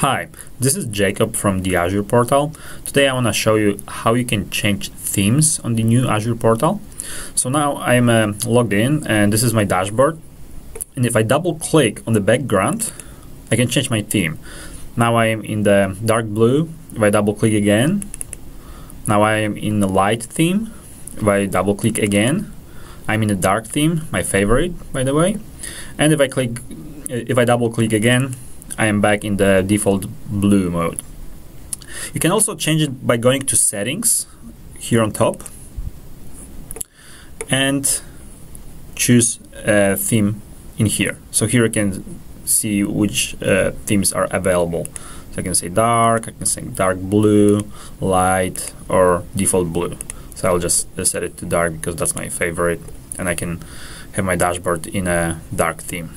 Hi, this is Jacob from the Azure portal. Today I want to show you how you can change themes on the new Azure portal. So now I'm uh, logged in and this is my dashboard. And if I double click on the background, I can change my theme. Now I am in the dark blue. If I double click again, now I am in the light theme. If I double click again, I'm in the dark theme, my favorite by the way. And if I click, if I double click again, I am back in the default blue mode. You can also change it by going to settings here on top and choose a theme in here. So here you can see which uh, themes are available. So I can say dark, I can say dark blue, light, or default blue. So I'll just set it to dark because that's my favorite and I can have my dashboard in a dark theme.